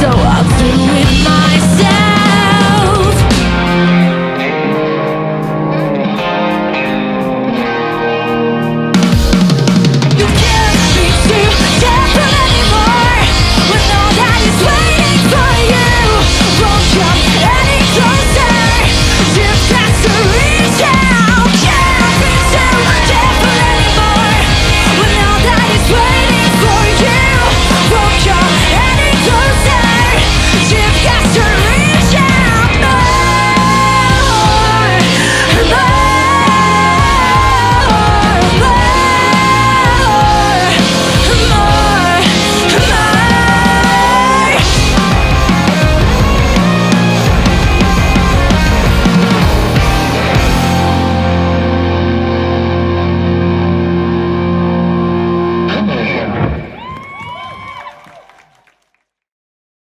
so I'll do it my